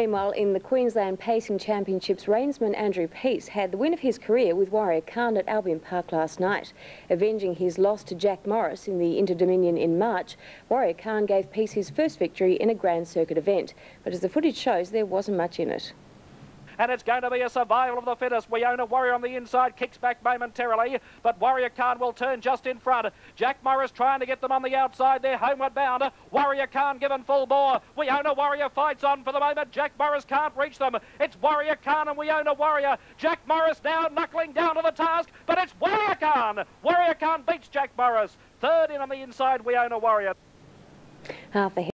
Meanwhile, in the Queensland Pacing Championships, reinsman Andrew Peace had the win of his career with Warrior Khan at Albion Park last night. Avenging his loss to Jack Morris in the Inter-Dominion in March, Warrior Khan gave Peace his first victory in a Grand Circuit event. But as the footage shows, there wasn't much in it and it's going to be a survival of the fittest. We own a Warrior on the inside, kicks back momentarily, but Warrior Khan will turn just in front. Jack Morris trying to get them on the outside. They're homeward bound. Warrior Khan given full bore. We own a Warrior fights on for the moment. Jack Morris can't reach them. It's Warrior Khan and we own a Warrior. Jack Morris now knuckling down to the task, but it's Warrior Khan. Warrior Khan beats Jack Morris. Third in on the inside, we own a Warrior. Half ahead.